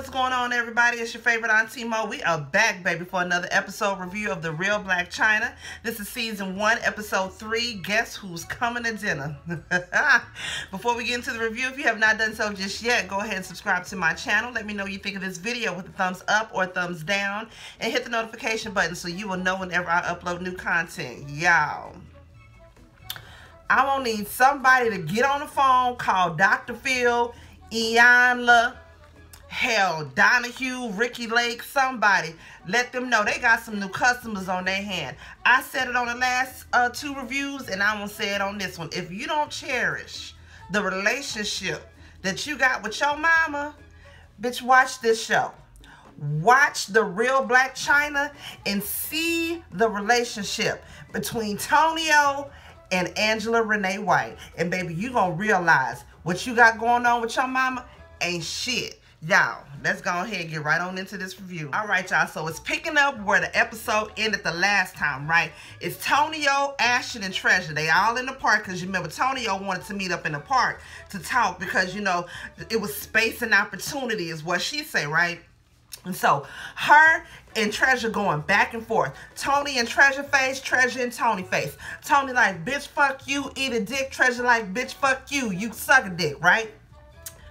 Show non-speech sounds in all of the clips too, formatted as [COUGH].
what's going on, everybody? It's your favorite Auntie Mo. We are back, baby, for another episode review of The Real Blac Chyna. This is season one, episode three. Guess who's coming to dinner? [LAUGHS] Before we get into the review, if you have not done so just yet, go ahead and subscribe to my channel. Let me know what you think of this video with a thumbs up or thumbs down. And hit the notification button so you will know whenever I upload new content. Y'all. I'm gonna need somebody to get on the phone, call Dr. Phil, Iyanla, hell, Donahue, Ricki Lake, somebody. Let them know they got some new customers on their hand. I said it on the last uh, two reviews, and I'm gonna say it on this one. If you don't cherish the relationship that you got with your mama, bitch, watch this show. Watch The Real Blac Chyna and see the relationship between Tonio and Angela Renee White. And baby, you gonna realize what you got going on with your mama ain't shit. Y'all, let's go ahead and get right on into this review. All right, y'all, so it's picking up where the episode ended the last time, right? It's Tonio, Ashton, and Treasure. They all in the park because you remember Tonio wanted to meet up in the park to talk because, you know, it was space and opportunity is what she say, right? And so her and Treasure going back and forth. Toni and Treasure face, Treasure and Toni face. Toni like, bitch, fuck you, eat a dick. Treasure like, bitch, fuck you, you suck a dick, right?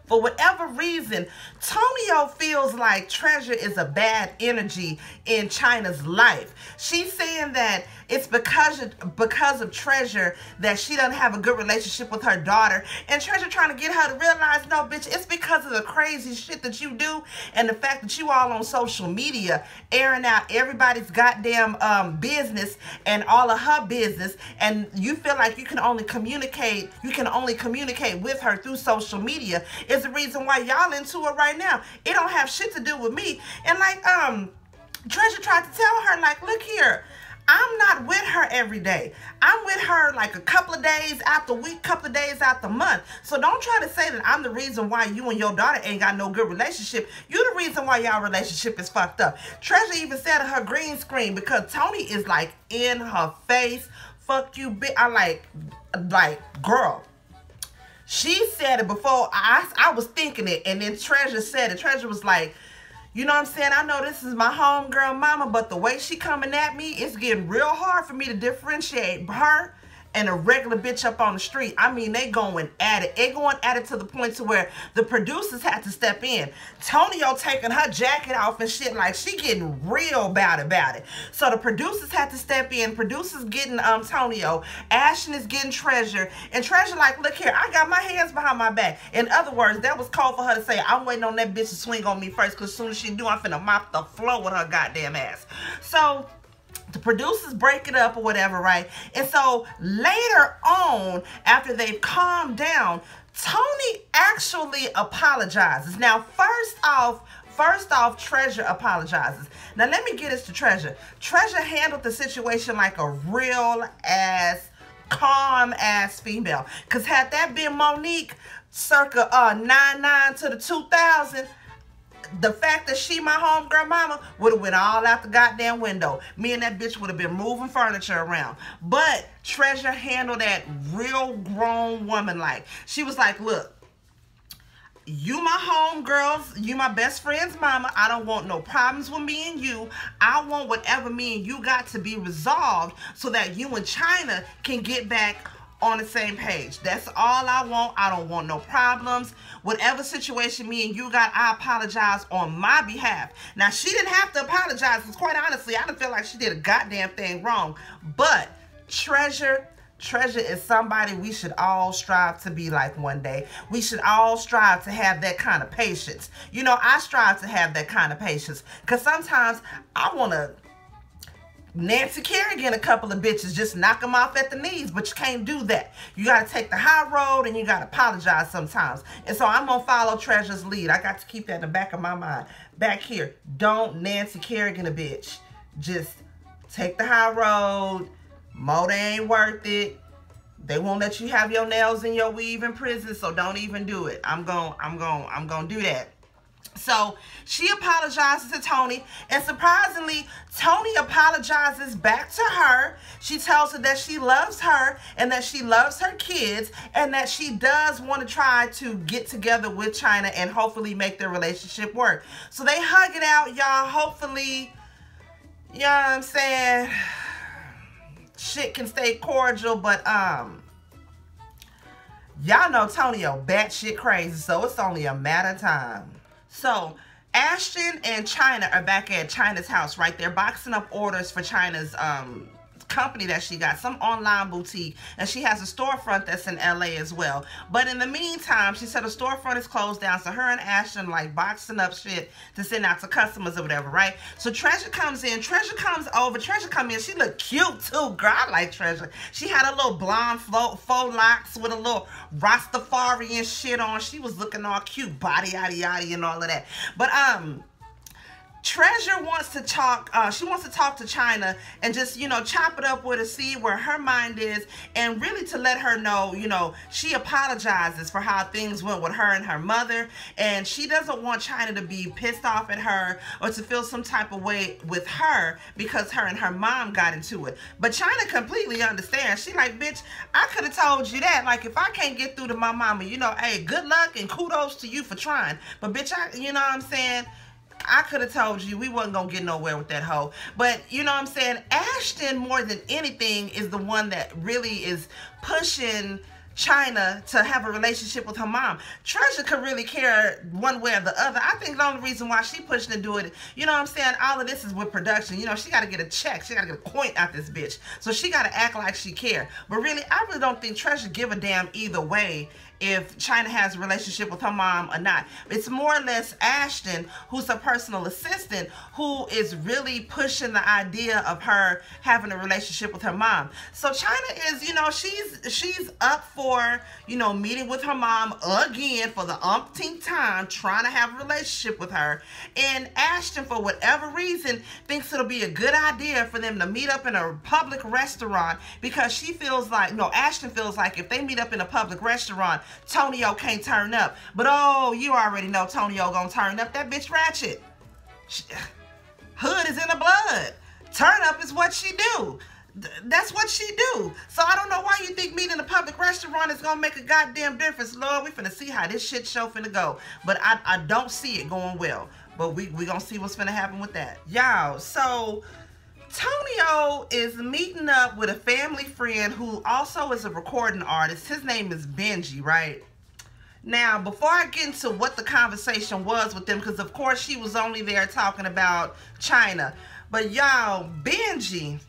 For whatever reason, Tonio feels like Treasure is a bad energy in Chyna's life. She's saying that it's because of, because of Treasure that she doesn't have a good relationship with her daughter. And Treasure trying to get her to realize, no, bitch, it's because of the crazy shit that you do and the fact that you all on social media airing out everybody's goddamn um, business and all of her business. And you feel like you can only communicate, you can only communicate with her through social media. Is the reason why y'all into it right now. It don't have shit to do with me. And like, um, Treasure tried to tell her, like, look here, I'm not with her every day. I'm with her like a couple of days out the week, couple of days out the month. So don't try to say that I'm the reason why you and your daughter ain't got no good relationship. You the reason why y'all relationship is fucked up. Treasure even said on her green screen because Toni is like in her face. Fuck you, bitch. I like, like, girl. She said it before I, I was thinking it, and then Treasure said it. Treasure was like, you know what I'm saying? I know this is my homegirl mama, but the way she coming at me, it's getting real hard for me to differentiate her and a regular bitch up on the street. I mean, they going at it. They going at it to the point to where the producers had to step in. Tonio taking her jacket off and shit like she getting real bad about it. So the producers had to step in. Producers getting um Tonio. Ashton is getting Treasure. And Treasure like, look here, I got my hands behind my back. In other words, that was called for her to say, I'm waiting on that bitch to swing on me first because soon as she do, I'm finna mop the floor with her goddamn ass. So the producers break it up or whatever, right? And so later on, after they've calmed down, Toni actually apologizes. Now, first off, first off, Treasure apologizes. Now, let me get this to Treasure. Treasure handled the situation like a real ass, calm ass female. Because had that been Monick circa uh, 99 to the 2000, the fact that she my homegirl mama would have went all out the goddamn window. Me and that bitch would have been moving furniture around. But Treasure handled that real grown woman like. She was like, look, you my homegirls, you my best friend's mama. I don't want no problems with me and you. I want whatever me and you got to be resolved so that you and Chyna can get back on the same page. That's all I want. I don't want no problems. Whatever situation me and you got, I apologize on my behalf. Now, she didn't have to apologize because quite honestly, I don't feel like she did a goddamn thing wrong. But Treasure, Treasure is somebody we should all strive to be like one day. We should all strive to have that kind of patience. You know, I strive to have that kind of patience because sometimes I want to Nancy Kerrigan, a couple of bitches, just knock them off at the knees, but you can't do that. You got to take the high road and you got to apologize sometimes. And so I'm going to follow Treasure's lead. I got to keep that in the back of my mind. Back here, don't Nancy Kerrigan a bitch. Just take the high road. Motor ain't worth it. They won't let you have your nails in your weave in prison, so don't even do it. I'm going, I'm going, I'm going to do that. So she apologizes to Toni, and surprisingly, Toni apologizes back to her. She tells her that she loves her and that she loves her kids, and that she does want to try to get together with Chyna and hopefully make their relationship work. So they hug it out, y'all. Hopefully, you know what I'm saying? Shit can stay cordial, but um, y'all know Tonio batshit crazy, so it's only a matter of time. So Ashton and Chyna are back at Chyna's house, right? They're boxing up orders for Chyna's um, company that she got, some online boutique, and she has a storefront that's in LA as well. But in the meantime, she said the storefront is closed down, so her and Ashton like boxing up shit to send out to customers or whatever, right? So Treasure comes in, Treasure comes over, Treasure come in, she looked cute too, girl, I like Treasure. She had a little blonde faux locks with a little Rastafarian shit on. She was looking all cute, body yada yada and all of that. But um Treasure wants to talk, uh, she wants to talk to Chyna and just, you know, chop it up with her, see where her mind is, and really to let her know, you know, she apologizes for how things went with her and her mother, and she doesn't want Chyna to be pissed off at her or to feel some type of way with her because her and her mom got into it. But Chyna completely understands. She like, bitch, I could have told you that. Like, if I can't get through to my mama, you know, hey, good luck and kudos to you for trying. But bitch, I, you know what I'm saying? I could have told you we wasn't gonna get nowhere with that hoe. But you know what I'm saying? Ashton, more than anything, is the one that really is pushing Chyna to have a relationship with her mom. Treasure could really care one way or the other. I think the only reason why she pushing to do it, you know what I'm saying? All of this is with production. You know, she got to get a check. She got to get a point out this bitch. So she got to act like she care. But really, I really don't think Treasure give a damn either way if Chyna has a relationship with her mom or not. It's more or less Ashton, who's a personal assistant, who is really pushing the idea of her having a relationship with her mom. So Chyna is, you know, she's she's up for, you know, meeting with her mom again for the umpteenth time, trying to have a relationship with her. And Ashton, for whatever reason, thinks it'll be a good idea for them to meet up in a public restaurant because she feels like, no, Ashton feels like if they meet up in a public restaurant, Tonio can't turn up. But oh, you already know Tonio gonna turn up. That bitch ratchet. She, hood is in the blood. Turn up is what she do. That's what she do. So I don't know why you think meeting in a public restaurant is gonna make a goddamn difference. Lord, we finna see how this shit show finna go. But I, I don't see it going well. But we we gonna see what's finna happen with that. Y'all, so Tonio is meeting up with a family friend who also is a recording artist. His name is Benji, right? Now, before I get into what the conversation was with them, because of course she was only there talking about Chyna. But y'all, Benji,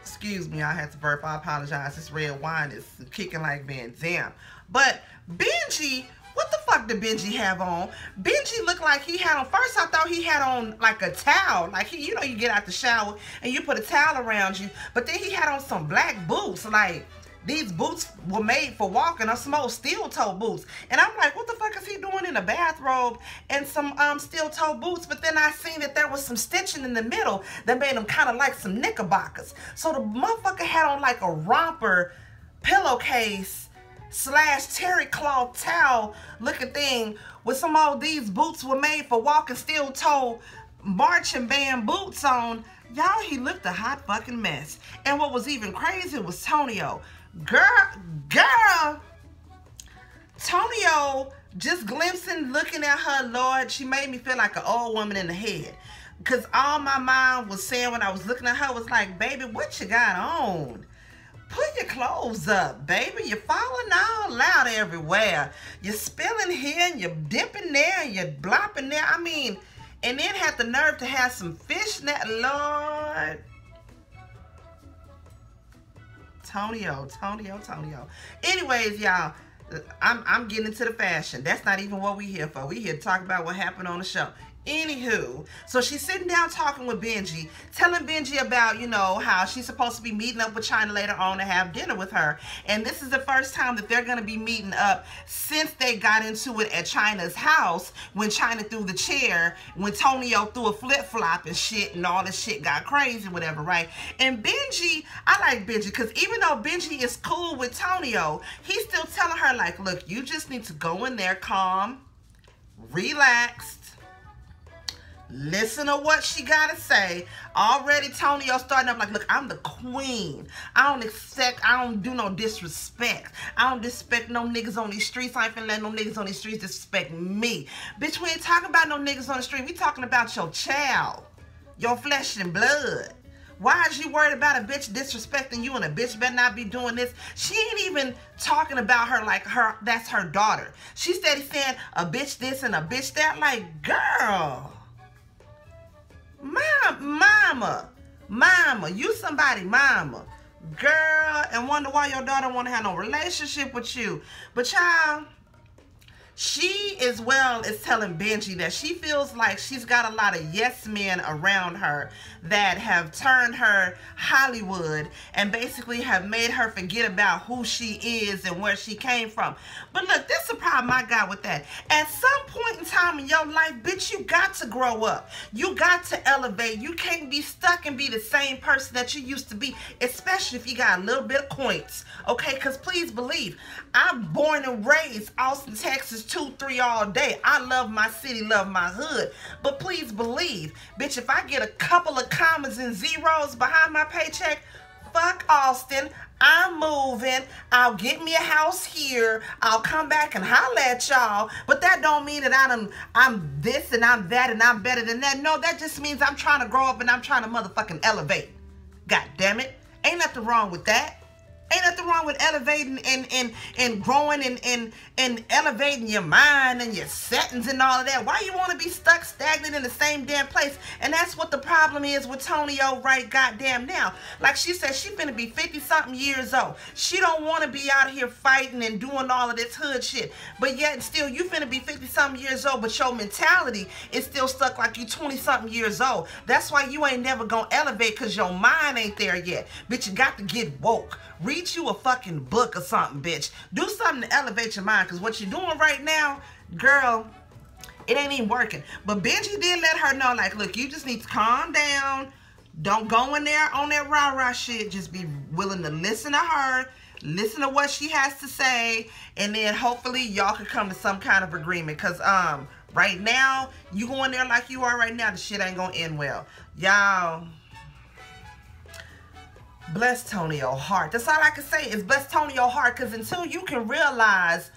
excuse me, I had to burp. I apologize. This red wine is kicking like Van Damme. But Benji what the fuck did Benji have on? Benji looked like he had on, first I thought he had on like a towel. Like, he, you know, you get out the shower and you put a towel around you. But then he had on some black boots. Like, these boots were made for walking, or small steel toe boots. And I'm like, what the fuck is he doing in a bathrobe and some um, steel toe boots? But then I seen that there was some stitching in the middle that made him kind of like some knickerbockers. So the motherfucker had on like a romper pillowcase slash terry cloth towel looking thing with some of these boots were made for walking steel toe marching band boots on. Y'all, he looked a hot fucking mess. And what was even crazy was Tonio. Girl, girl, Tonio just glimpsing, looking at her, Lord, she made me feel like an old woman in the head. Because all my mind was saying when I was looking at her was like, baby, what you got on? Put your clothes up, baby. You're falling all out everywhere. You're spilling here and you're dipping there and you're blopping there. I mean, and then had the nerve to have some fishnet, Lord. Tonio, Tonio, Tonio. Anyways, y'all, I'm, I'm getting into the fashion. That's not even what we here for. We here to talk about what happened on the show. Anywho, so she's sitting down talking with Benji, telling Benji about, you know, how she's supposed to be meeting up with Chyna later on to have dinner with her. And this is the first time that they're going to be meeting up since they got into it at Chyna's house when Chyna threw the chair, when Tonio threw a flip-flop and shit and all this shit got crazy, whatever, right? And Benji, I like Benji because even though Benji is cool with Tonio, he's still telling her, like, look, you just need to go in there calm, relaxed, listen to what she gotta say. Already Tonio starting up like, look, I'm the queen. I don't expect, I don't do no disrespect. I don't disrespect no niggas on these streets. I ain't finna let no niggas on these streets disrespect me. Bitch, we ain't talking about no niggas on the street. We talking about your child, your flesh and blood. Why is you worried about a bitch disrespecting you and a bitch better not be doing this? She ain't even talking about her like her that's her daughter. She steady saying a bitch this and a bitch that. Like, girl. Mom, mama. Mama. You somebody mama. Girl, and wonder why your daughter want to have no relationship with you. But child, she as well is telling Benji that she feels like she's got a lot of yes men around her that have turned her Hollywood and basically have made her forget about who she is and where she came from. But look, this is the problem I got with that. At some point in time in your life, bitch, you got to grow up. You got to elevate. You can't be stuck and be the same person that you used to be, especially if you got a little bit of coins. Okay, because please believe, I'm born and raised Austin, Texas, 2-3 all day. I love my city, love my hood. But please believe, bitch, if I get a couple of commas and zeros behind my paycheck, fuck Austin. I'm moving. I'll get me a house here. I'll come back and holler at y'all. But that don't mean that I'm, I'm this and I'm that and I'm better than that. No, that just means I'm trying to grow up and I'm trying to motherfucking elevate. God damn it. Ain't nothing wrong with that. Ain't nothing wrong with elevating and and and growing and and and elevating your mind and your settings and all of that. Why you want to be stuck stagnant in the same damn place? And that's what the problem is with Tonio right goddamn now. Like she said, she finna be 50 something years old. She don't want to be out here fighting and doing all of this hood shit. But yet still you finna be 50 something years old, but your mentality is still stuck like you 20 something years old. That's why you ain't never gonna elevate because your mind ain't there yet. Bitch, you got to get woke. Read you a fucking book or something, bitch. Do something to elevate your mind because what you're doing right now, girl, it ain't even working. But Benji did let her know, like, look, you just need to calm down. Don't go in there on that rah-rah shit. Just be willing to listen to her, listen to what she has to say, and then hopefully y'all can come to some kind of agreement. Because um, right now, you going there like you are right now, the shit ain't going to end well. Y'all bless Tonio heart. That's all I can say is bless Tonio heart because until you can realize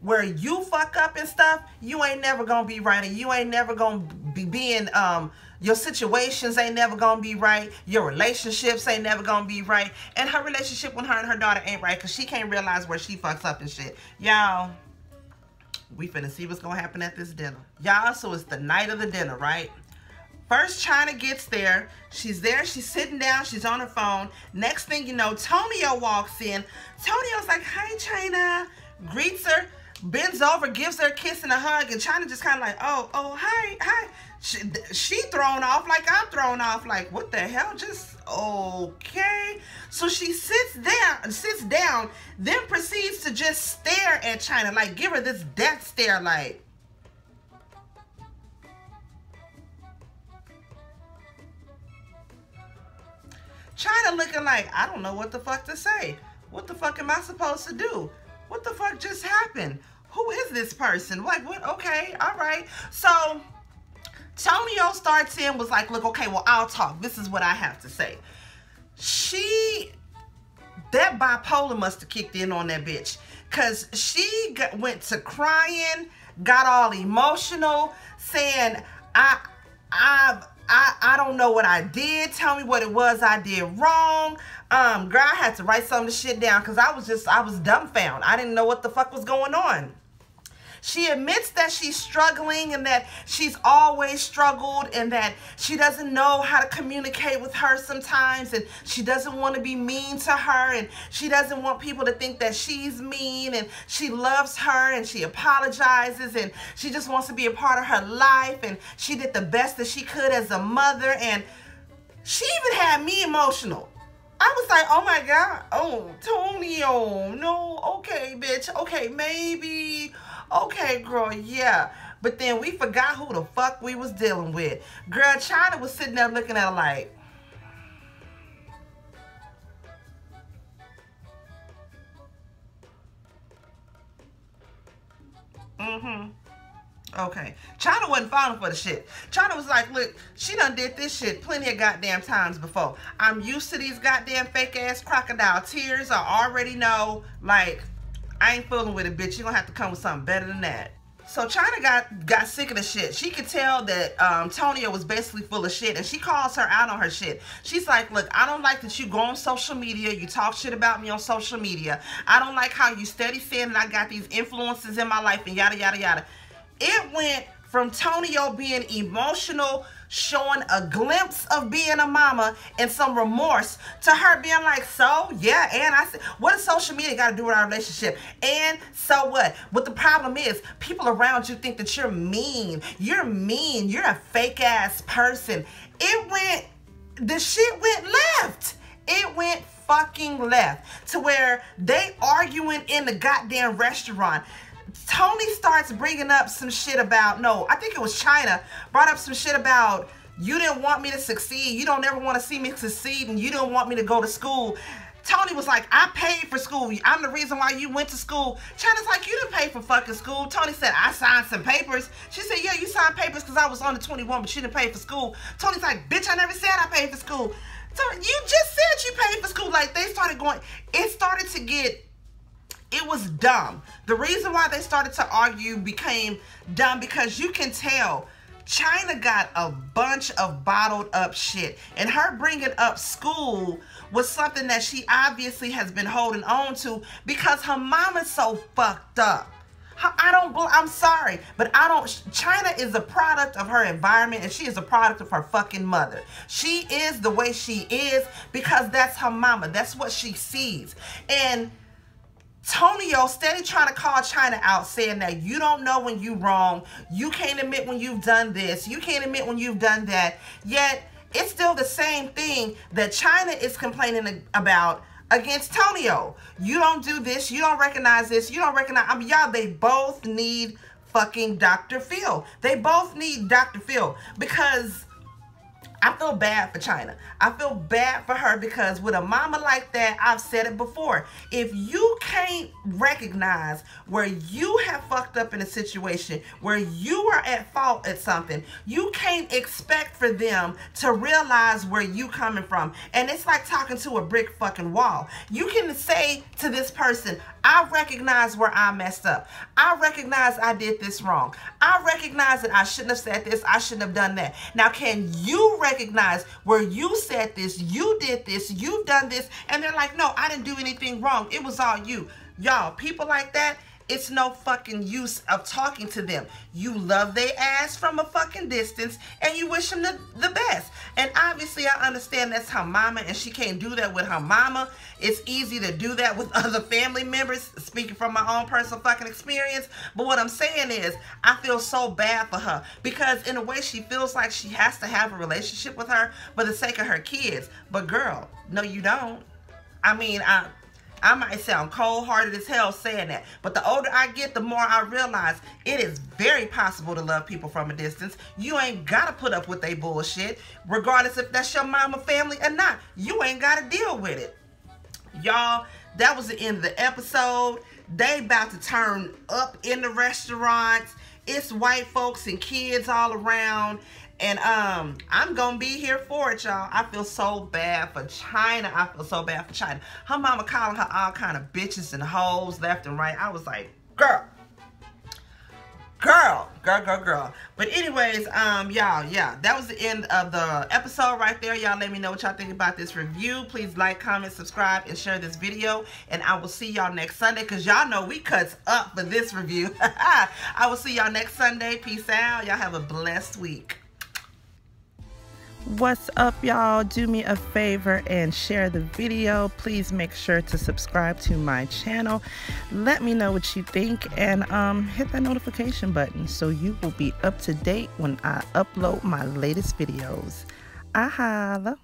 where you fuck up and stuff, you ain't never gonna be right and you ain't never gonna be being um your situations ain't never gonna be right. Your relationships ain't never gonna be right. And her relationship with her and her daughter ain't right because she can't realize where she fucks up and shit. Y'all, we finna see what's gonna happen at this dinner. Y'all, so it's the night of the dinner, right? First, Chyna gets there. She's there. She's sitting down. She's on her phone. Next thing you know, Tonio walks in. Tonio's like, hi, Chyna. Greets her, bends over, gives her a kiss and a hug. And Chyna just kind of like, oh, oh, hi, hi. She, she thrown off like I'm thrown off. Like, what the hell? Just, okay. So she sits down, sits down, then proceeds to just stare at Chyna. Like, give her this death stare like, Chyna looking like, I don't know what the fuck to say. What the fuck am I supposed to do? What the fuck just happened? Who is this person? Like, what? Okay, all right. So, Tonio starts in, was like, look, okay, well, I'll talk. This is what I have to say. She, that bipolar must have kicked in on that bitch. Because she got, went to crying, got all emotional, saying, I, I've, I, I don't know what I did. Tell me what it was I did wrong. Um, girl, I had to write some of the shit down because I was just, I was dumbfounded. I didn't know what the fuck was going on. She admits that she's struggling and that she's always struggled and that she doesn't know how to communicate with her sometimes and she doesn't want to be mean to her and she doesn't want people to think that she's mean and she loves her and she apologizes and she just wants to be a part of her life and she did the best that she could as a mother and she even had me emotional. I was like, oh my God, oh, Tonio, no, okay, bitch, okay, maybe, Okay, girl, yeah. But then we forgot who the fuck we was dealing with. Girl, Chyna was sitting there looking at her like, Mm-hmm. Okay. Chyna wasn't falling for the shit. Chyna was like, look, she done did this shit plenty of goddamn times before. I'm used to these goddamn fake ass crocodile tears. I already know, like, I ain't fooling with it, bitch. You're gonna have to come with something better than that. So Chyna got got sick of the shit. She could tell that um, Tonio was basically full of shit, and she calls her out on her shit. She's like, "Look, I don't like that you go on social media. You talk shit about me on social media. I don't like how you steady saying that I got these influences in my life and yada yada yada." It went from Tonio being emotional, showing a glimpse of being a mama and some remorse to her being like, so yeah, and I said, what does social media got to do with our relationship? And so what? What the problem is, people around you think that you're mean. You're mean. You're a fake ass person. It went, the shit went left. It went fucking left to where they arguing in the goddamn restaurant. Toni starts bringing up some shit about, no, I think it was Chyna, brought up some shit about you didn't want me to succeed. You don't ever want to see me succeed and you don't want me to go to school. Toni was like, I paid for school. I'm the reason why you went to school. Chyna's like, you didn't pay for fucking school. Toni said, I signed some papers. She said, yeah, you signed papers because I was under 21, but you didn't pay for school. Toni's like, bitch, I never said I paid for school. So you just said you paid for school. Like, they started going, it started to get it was dumb. The reason why they started to argue became dumb because you can tell Chyna got a bunch of bottled up shit. And her bringing up school was something that she obviously has been holding on to because her mama's so fucked up. I don't, I'm sorry, but I don't, Chyna is a product of her environment and she is a product of her fucking mother. She is the way she is because that's her mama. That's what she sees. And Tonio steady trying to call Chyna out saying that you don't know when you wrong. You can't admit when you've done this. You can't admit when you've done that. Yet it's still the same thing that Chyna is complaining about against Tonio. You don't do this. You don't recognize this. You don't recognize. I mean, y'all, they both need fucking Dr. Phil. They both need Dr. Phil because I feel bad for Chyna. I feel bad for her because with a mama like that, I've said it before. If you can't recognize where you have fucked up in a situation, where you are at fault at something, you can't expect for them to realize where you coming from. And it's like talking to a brick fucking wall. You can say to this person, I recognize where I messed up. I recognize I did this wrong. I recognize that I shouldn't have said this. I shouldn't have done that. Now, can you recognize where you said this, you did this, you've done this, and they're like, no, I didn't do anything wrong. It was all you. Y'all, people like that, it's no fucking use of talking to them. You love their ass from a fucking distance and you wish them the, the best. And obviously I understand that's her mama and she can't do that with her mama. It's easy to do that with [LAUGHS] other family members, speaking from my own personal fucking experience. But what I'm saying is I feel so bad for her because in a way she feels like she has to have a relationship with her for the sake of her kids. But girl, no you don't. I mean, I I might sound cold-hearted as hell saying that, but the older I get, the more I realize it is very possible to love people from a distance. You ain't gotta put up with their bullshit, regardless if that's your mama family or not. You ain't gotta deal with it. Y'all, that was the end of the episode. They about to turn up in the restaurants. It's white folks and kids all around. And um, I'm gonna be here for it, y'all. I feel so bad for Chyna. I feel so bad for Chyna. Her mama calling her all kind of bitches and hoes left and right. I was like, girl, girl, girl, girl, girl. But anyways, um, y'all, yeah, that was the end of the episode right there. Y'all let me know what y'all think about this review. Please like, comment, subscribe, and share this video. And I will see y'all next Sunday because y'all know we cuts up for this review. [LAUGHS] I will see y'all next Sunday. Peace out. Y'all have a blessed week. What's up, y'all? Do me a favor and share the video. Please make sure to subscribe to my channel. Let me know what you think and um, hit that notification button so you will be up to date when I upload my latest videos. Ahala.